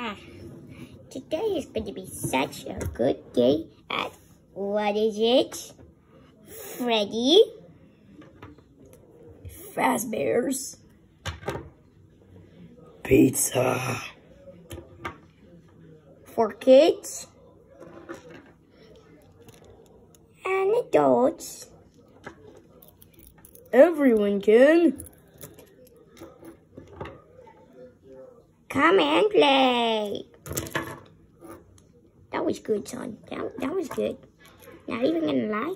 Ah, today is going to be such a good day at, what is it? Freddy? Fazbear's. Pizza. For kids? And adults? Everyone can. Come and play. That was good, son. That, that was good. Not even gonna lie.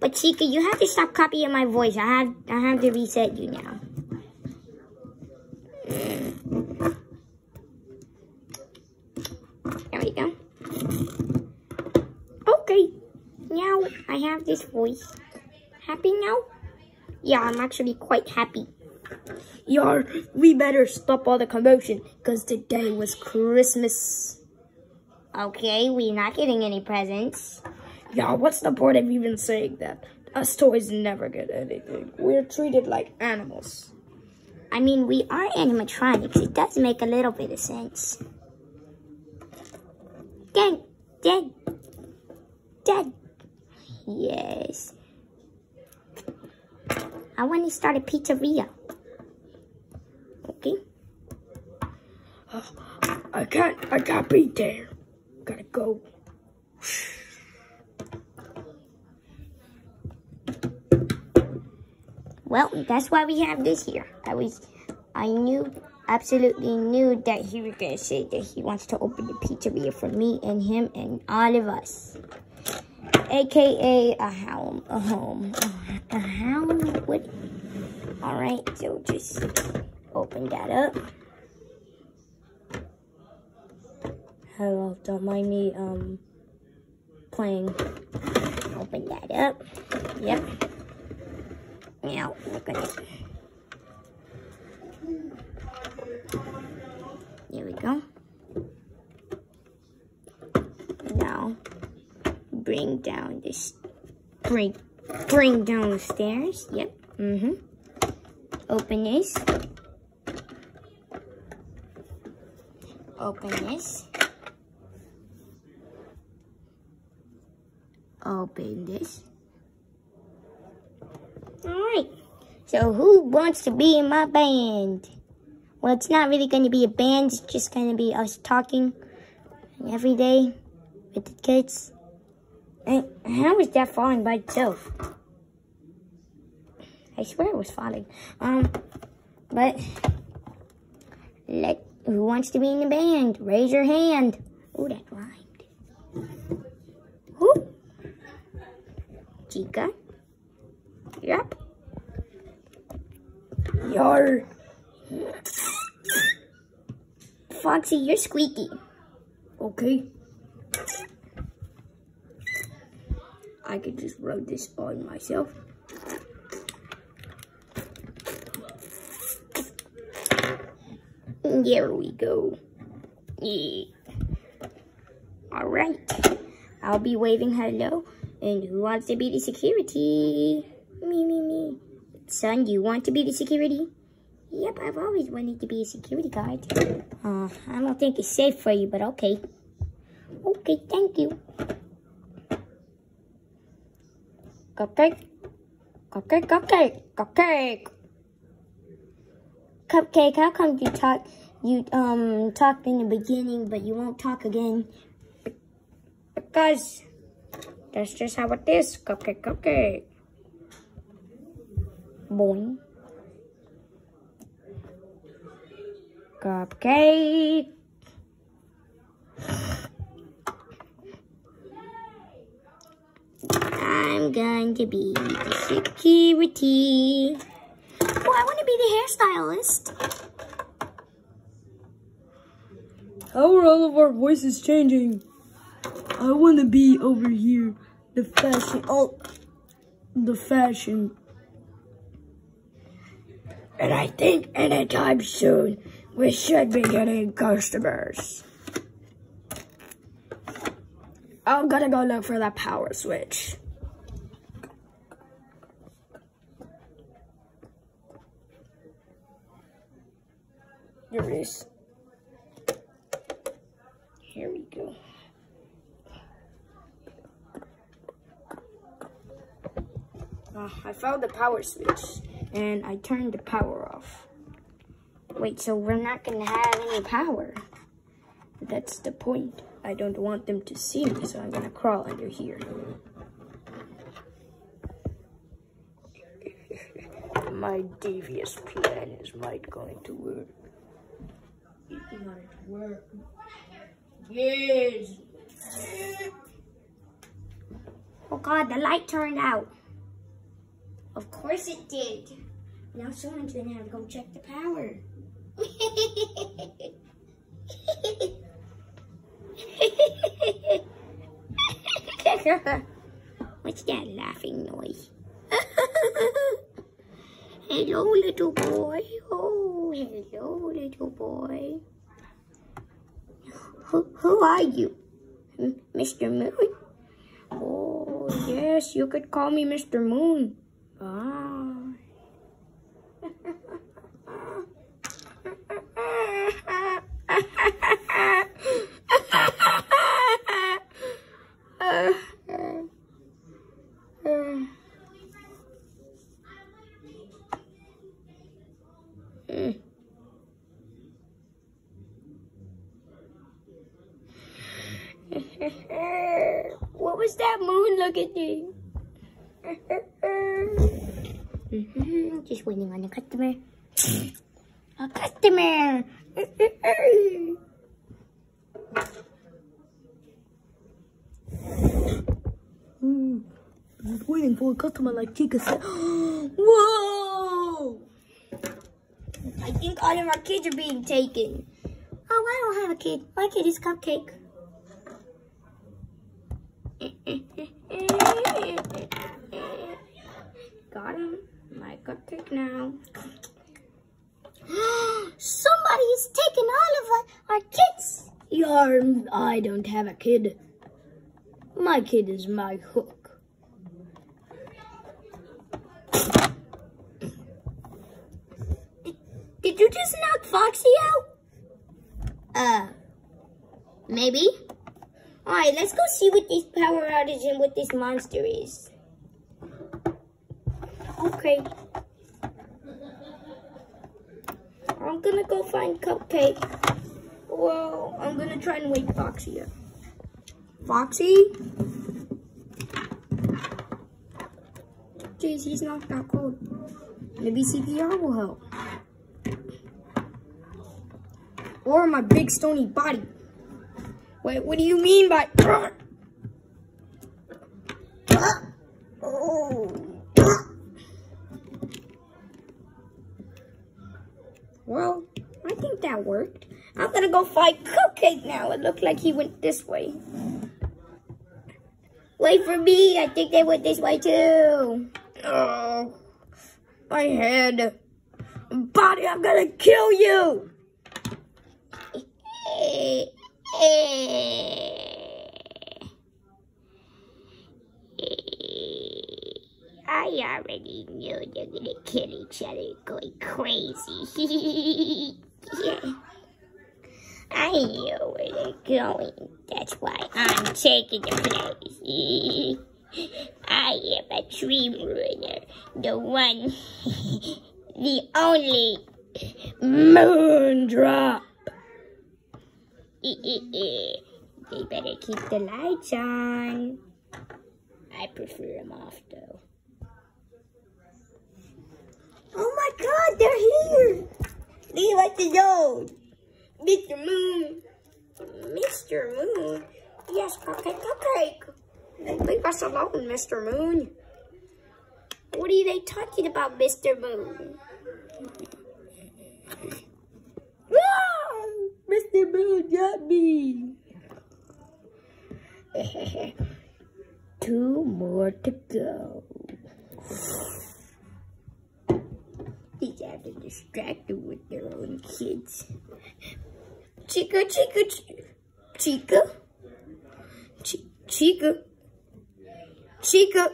But Chica, you have to stop copying my voice. I have I have to reset you now. There we go. Okay. Now I have this voice. Happy now? Yeah, I'm actually quite happy. Yar, we better stop all the commotion, because today was Christmas. Okay, we're not getting any presents. Yeah, what's the point of even saying that? Us toys never get anything. We're treated like animals. I mean, we are animatronics. It does make a little bit of sense. Dead, dead, dead. Yes. I want to start a pizzeria. Okay. Uh, I can't, I can't be there. Gotta go. Well, that's why we have this here. I was, I knew, absolutely knew that he was gonna say that he wants to open the pizzeria for me and him and all of us. AKA a home, a home, a home. What? All right, so just open that up. Hello, don't mind me, um, playing. Open that up. Yep. Now we're gonna. There we go. Now bring down this. Bring bring down the stairs. Yep. Mm-hmm. Open this. Open this. Open this. Alright. So who wants to be in my band? Well, it's not really going to be a band. It's just going to be us talking every day with the kids. And how is that falling by itself? I swear it was falling. Um, but let who wants to be in the band? Raise your hand. Oh, that rhymed. Who? Chica. Yep. Yar. Foxy, you're squeaky. Okay. I could just rub this on myself. There we go. Yeah. All right. I'll be waving hello. And who wants to be the security? Me, me, me. Son, do you want to be the security? Yep, I've always wanted to be a security guard. Uh, I don't think it's safe for you, but okay. Okay, thank you. Cupcake. Cupcake, cupcake, cupcake. Cupcake, how come you talk, you, um, talked in the beginning, but you won't talk again? Because that's just how it is. Cupcake, cupcake. Boing. Cupcake. I'm going to be the security. Oh, I want to be the hairstylist. How are all of our voices changing? I want to be over here. The fashion. Oh, the fashion. And I think anytime soon, we should be getting customers. I'm gonna go look for that power switch. Here it is. Here we go. Uh, I found the power switch and I turned the power off. Wait, so we're not gonna have any power. That's the point. I don't want them to see me, so I'm gonna crawl under here. My devious plan is might going to work. It might work. Yes. Oh god, the light turned out. Of course it did. Now someone's gonna have to go check the power. What's that laughing noise? hello, little boy. Oh, hello, little boy. Who, who are you? Mr. Moon? Oh, yes, you could call me Mr. Moon. What was that moon looking thing? Mm-hmm. Just waiting on the customer. A customer! Mm. I was waiting for a customer like Chica said. Whoa! I think all of our kids are being taken. Oh, I don't have a kid. My kid is Cupcake. Got him. My Cupcake now. Somebody is taking all of our, our kids. Yarn, I don't have a kid. My kid is my hook. Did you just knock Foxy out? Uh, maybe. Alright, let's go see what this power outage and what this monster is. Okay. I'm gonna go find Cupcake. Well, I'm gonna try and wake Foxy up. Foxy? Jeez, he's not that cold. Maybe CPR will help. Or my big stony body. Wait, what do you mean by... Oh. Well, I think that worked. I'm gonna go fight Cupcake now. It looked like he went this way. Wait for me. I think they went this way too. Oh, my head. Body, I'm gonna kill you. I already knew they're gonna kill each other going crazy. yeah. I know where they're going. That's why I'm taking the place. I am a dream ruiner. The one, the only Moondrop. they better keep the lights on. I prefer them off though. Oh my god, they're here! Leave like the road. Mr. Moon. Mr. Moon? Yes, cupcake, cupcake. Leave us alone, Mr. Moon. What are they talking about, Mr. Moon? Ah, Mr. Moon got me. Two more to go. These are distracted with their own kids. Chica, Chica, Chica, Chica, Chica,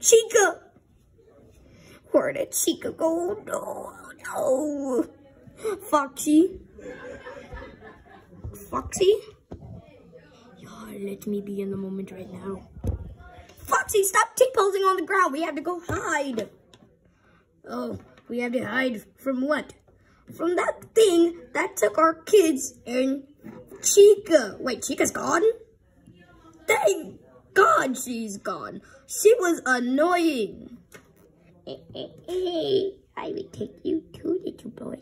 Chica. Where did Chica go? No, no. Foxy. Foxy? Yeah, let me be in the moment right now. Foxy, stop T-posing on the ground. We have to go hide. Oh, we have to hide from what? From that thing that took our kids and Chica. Wait, Chica's gone? Thank God she's gone. She was annoying. I will take you to little boy.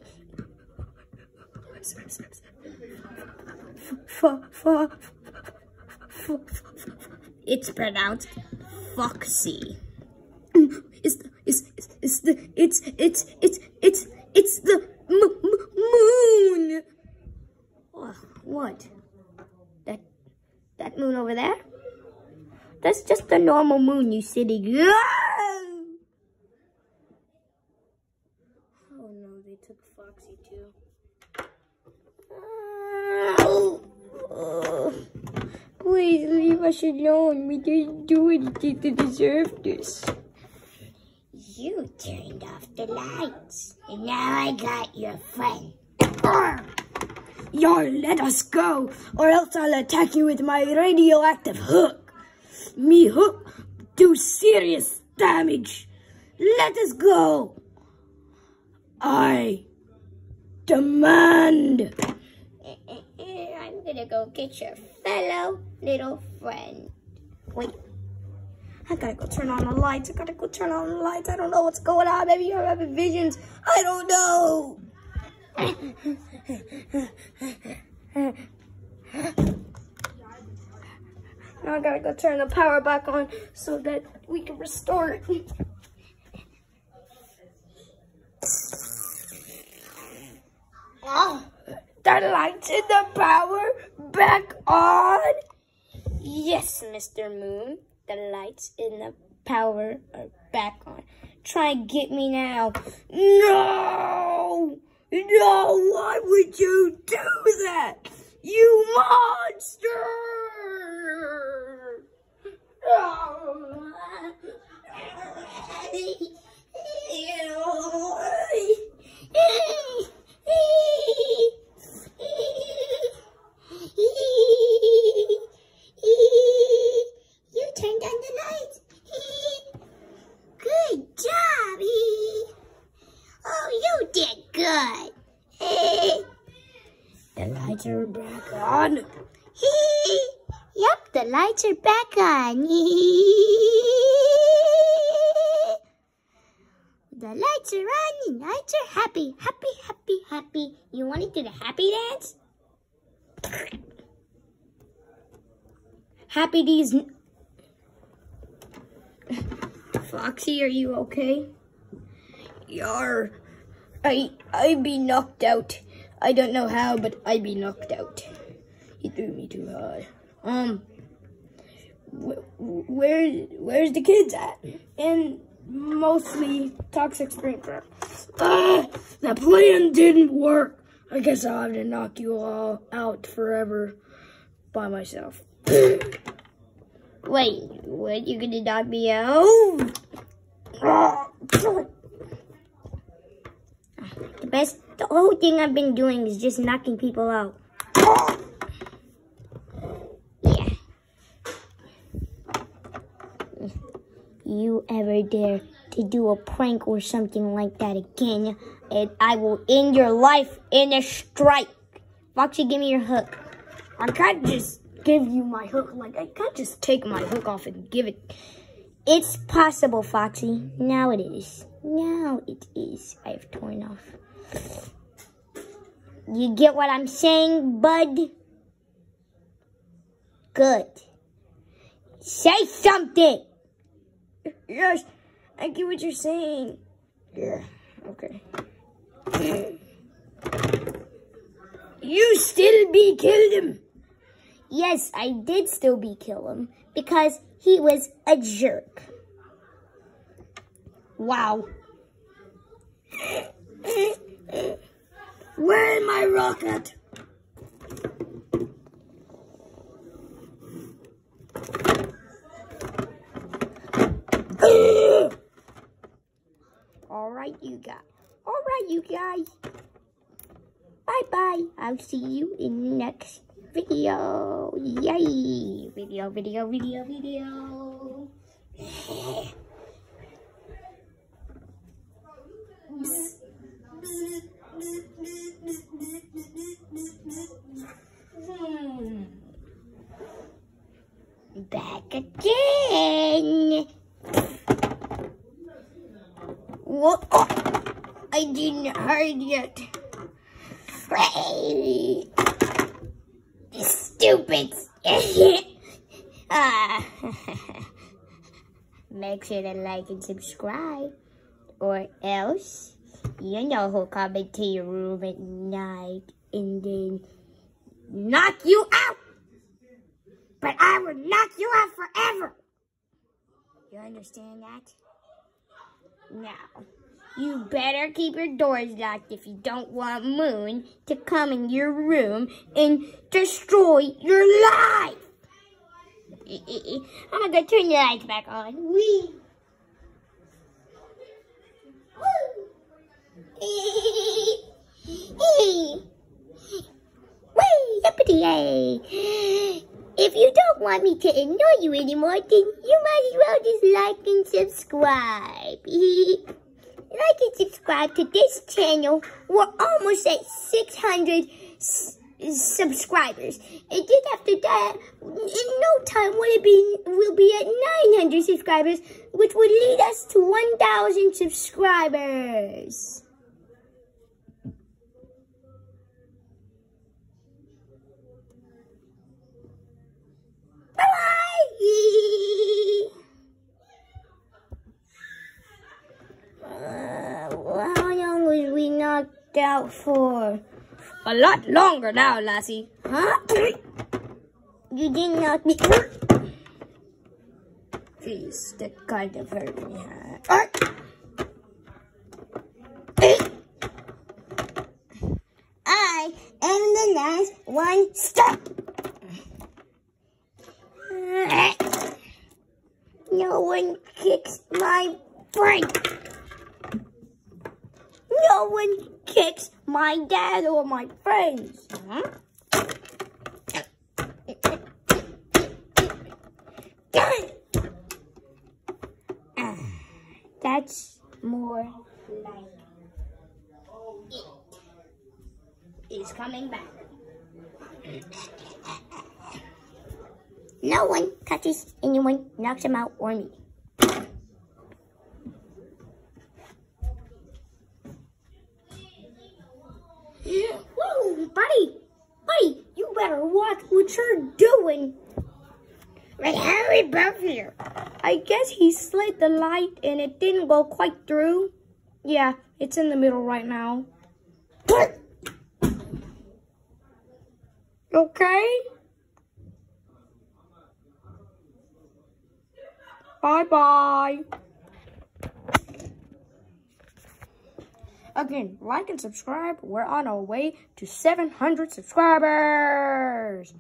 It's pronounced Foxy. It's it's the it's it's it's it's it's the moon. What? That that moon over there? That's just the normal moon, you silly. Oh no, they took Foxy too. Please leave us alone. We didn't do anything to deserve this. You turned off the lights, and now I got your friend. Y'all, let us go, or else I'll attack you with my radioactive hook. Me hook do serious damage. Let us go. I demand. Eh, eh, eh, I'm gonna go get your fellow little friend. Wait. I gotta go turn on the lights. I gotta go turn on the lights. I don't know what's going on. Maybe you're having visions. I don't know. now I gotta go turn the power back on so that we can restore it. The lights and the power back on? Yes, Mr. Moon. The lights and the power are back on. Try and get me now. No! No, why would you do that? You monster! You turned on the lights. Good job. Oh, you did good. The lights are back on. Yep, the lights are back on. The lights are on, the lights are happy, happy, happy, happy. You want to do the happy dance? Happy D's. Foxy, are you okay? Yar. I I be knocked out. I don't know how, but I'd be knocked out. He threw me too hard. Um, wh where where's the kids at? And mostly toxic sprinkler. Ah, the plan didn't work. I guess I'll have to knock you all out forever by myself. Wait, what? You gonna knock me out? Best, the whole thing I've been doing is just knocking people out. Yeah. You ever dare to do a prank or something like that again, and I will end your life in a strike. Foxy, give me your hook. I can't just give you my hook. Like, I can't just take my hook off and give it. It's possible, Foxy. Now it is. Now it is. I've torn off. You get what I'm saying, bud? Good. Say something. Yes, I get what you're saying. Yeah, okay. You still be killed him. Yes, I did still be kill him because he was a jerk. Wow. Where my rocket? All right, you guys. All right, you guys. Bye-bye. I'll see you in the next video. Yay! Video, video, video, video. Back again. What? Oh, I didn't hurt yet. Hey. Stupid. ah. Make sure to like and subscribe. Or else, you know who'll come into your room at night and then knock you out. But I will knock you out forever. You understand that? Now, you better keep your doors locked if you don't want Moon to come in your room and destroy your life. I'm gonna go turn the lights back on. Wee. If you don't want me to annoy you anymore, then you might as well just like and subscribe. like and subscribe to this channel. We're almost at 600 subscribers. And then after that, in no time will be we'll be at 900 subscribers, which would lead us to 1,000 subscribers. Bye. Uh, how long was we knocked out for? A lot longer now, lassie. Huh? You didn't knock me. Jeez, that kind of hurt me. Huh? I am the last one stuck. No one kicks my brain. No one kicks my dad or my friends. Huh? That's more like it. Is coming back. No one touches anyone, knocks him out, or me. Whoa, buddy! Buddy, you better watch what you're doing. Like Harry Buffer. I guess he slid the light and it didn't go quite through. Yeah, it's in the middle right now. Okay? Bye-bye. Again, like and subscribe. We're on our way to 700 subscribers.